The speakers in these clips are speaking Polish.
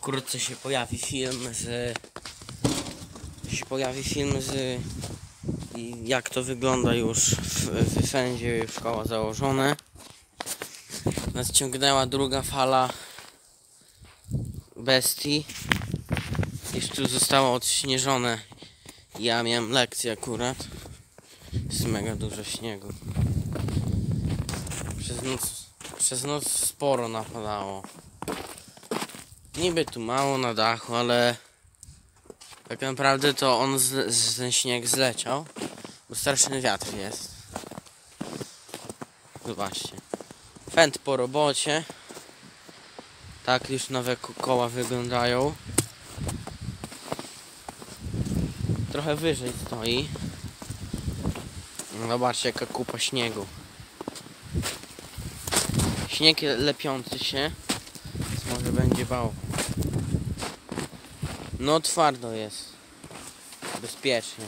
wkrótce się pojawi film z się pojawi film z jak to wygląda już w, w już szkoła założone. Nas ciągnęła druga fala bestii. Tu zostało odśnieżone. Ja miałem lekcję akurat. Jest mega dużo śniegu. Przez noc przez noc sporo napadało Niby tu mało na dachu, ale tak naprawdę to on z, z ten śnieg zleciał, bo straszny wiatr jest. Zobaczcie. Fent po robocie. Tak już nowe ko- koła wyglądają. Trochę wyżej stoi. Zobaczcie jaka kupa śniegu. Śnieg lepiący się. Może będzie bał. No twardo jest. Bezpiecznie.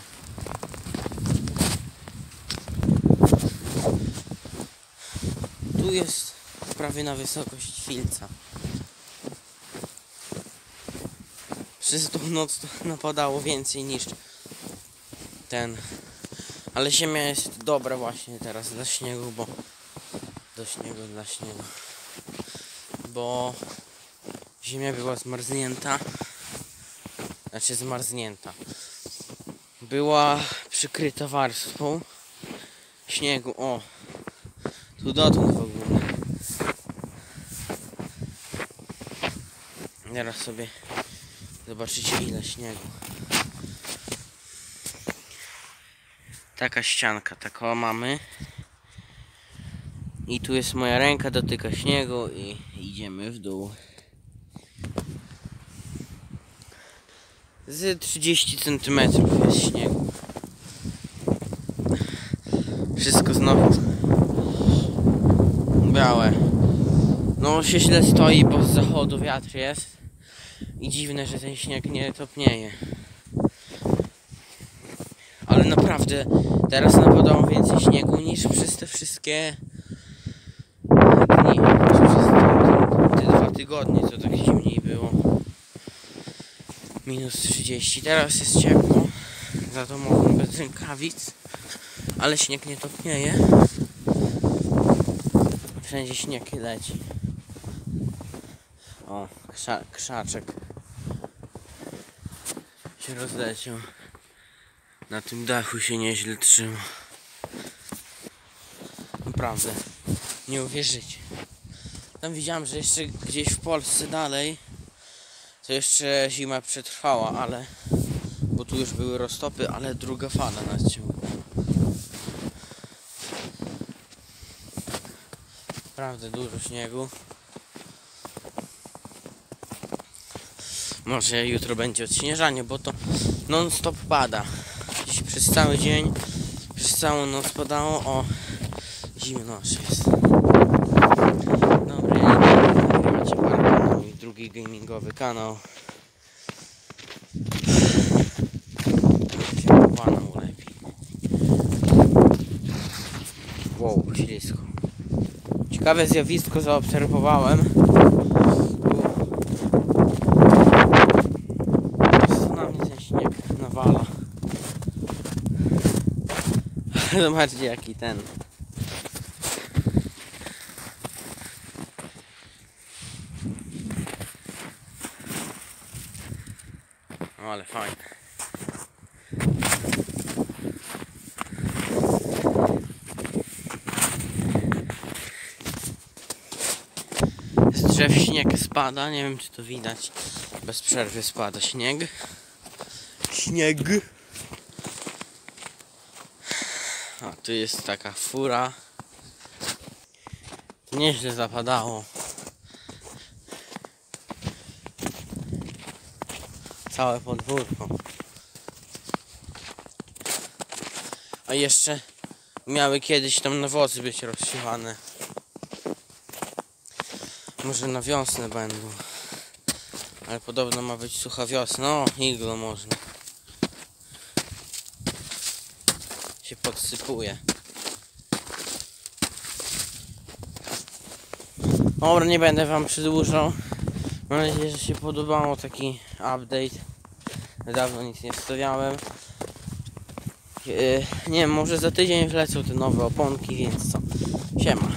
Tu jest prawie na wysokość filca. Przez tą noc napadało więcej niż ten. Ale ziemia jest dobra właśnie teraz dla śniegu, bo do śniegu, dla śniegu. Bo ziemia była zmarznięta. Znaczy zmarznięta. Była przykryta warstwą śniegu. O! Tu dotąd w ogóle. Teraz sobie zobaczycie ile śniegu. Taka ścianka, taką mamy. I tu jest moja ręka, dotyka śniegu i idziemy w dół. Z 30 cm jest śniegu. Wszystko znowu białe. No się źle stoi, bo z zachodu wiatr jest. I dziwne, że ten śnieg nie topnieje. Ale naprawdę teraz napadało więcej śniegu niż przez te wszystkie dni. Przez te, te dwa tygodnie, co tak zimniej było minus 30. Teraz jest ciepło. Za to mogą bez rękawic. Ale śnieg nie topnieje. Wszędzie śnieg leci. O, krza, krzaczek się rozleciał. Na tym dachu się nieźle trzyma. Naprawdę. Nie uwierzycie. Tam widziałem, że jeszcze gdzieś w Polsce dalej to jeszcze zima przetrwała, ale bo tu już były roztopy, ale druga fala nas ciągła. Naprawdę dużo śniegu. Może jutro będzie odśnieżanie, bo to non stop pada. Dziś przez cały dzień, przez całą noc padało. O, zimno aż jest. Dobra, ja idę macie parę na mój drugi gamingowy kanał. Się lepiej. Wow, ślisko. Ciekawe zjawisko zaobserwowałem. Zobaczcie jaki ten. Ale fajne. Z drzew śnieg spada, nie wiem czy to widać. Bez przerwy spada śnieg. Śnieg. A tu jest taka fura. Nieźle zapadało. Całe podwórko. A jeszcze miały kiedyś tam nawozy być rozsiewane. Może na wiosnę będą. Ale podobno ma być sucha wiosna. O, iglo można. Się podsypuje. Dobra, nie będę wam przedłużał. Mam nadzieję, że się podobało taki update. Dawno nic nie wstawiałem. Yy, nie wiem, może za tydzień wlecą te nowe oponki, więc co? Siema.